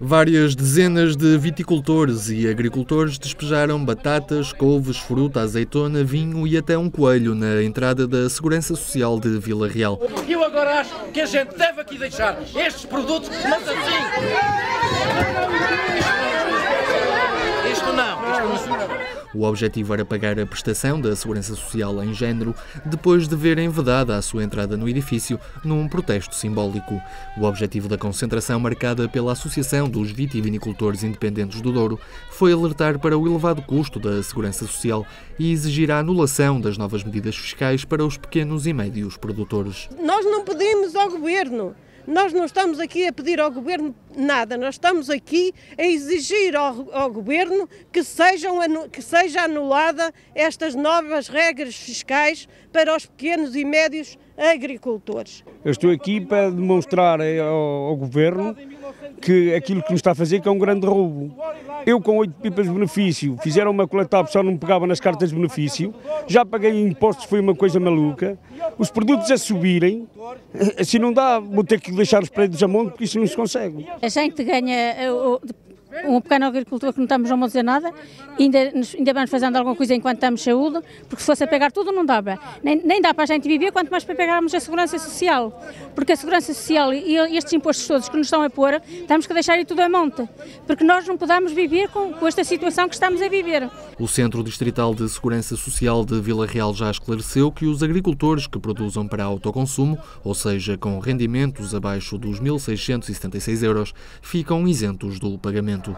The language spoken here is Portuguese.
Várias dezenas de viticultores e agricultores despejaram batatas, couves, fruta, azeitona, vinho e até um coelho na entrada da Segurança Social de Vila Real. Eu agora acho que a gente deve aqui deixar estes produtos, mas assim. Isto não, isto não. O objetivo era pagar a prestação da Segurança Social em género, depois de verem vedada a sua entrada no edifício num protesto simbólico. O objetivo da concentração, marcada pela Associação dos Vitivinicultores Independentes do Douro, foi alertar para o elevado custo da Segurança Social e exigir a anulação das novas medidas fiscais para os pequenos e médios produtores. Nós não pedimos ao governo. Nós não estamos aqui a pedir ao governo nada, nós estamos aqui a exigir ao, ao governo que, sejam, que seja anulada estas novas regras fiscais para os pequenos e médios agricultores. Eu estou aqui para demonstrar ao, ao governo que aquilo que nos está a fazer que é um grande roubo. Eu com oito pipas de benefício, fizeram uma coleta, só não me pegava nas cartas de benefício, já paguei impostos, foi uma coisa maluca, os produtos a subirem, assim não dá, vou ter que deixar os prédios a monte porque isso não se consegue. A gente ganha eh, um pequeno agricultor que não estamos a dizer nada, ainda, ainda vamos fazendo alguma coisa enquanto estamos saúde, porque se fosse a pegar tudo não dava. Nem, nem dá para a gente viver, quanto mais para pegarmos a segurança social. Porque a segurança social e estes impostos todos que nos estão a pôr, temos que deixar ir tudo a monte. Porque nós não podemos viver com, com esta situação que estamos a viver. O Centro Distrital de Segurança Social de Vila Real já esclareceu que os agricultores que produzam para autoconsumo, ou seja, com rendimentos abaixo dos 1.676 euros, ficam isentos do pagamento parlamento.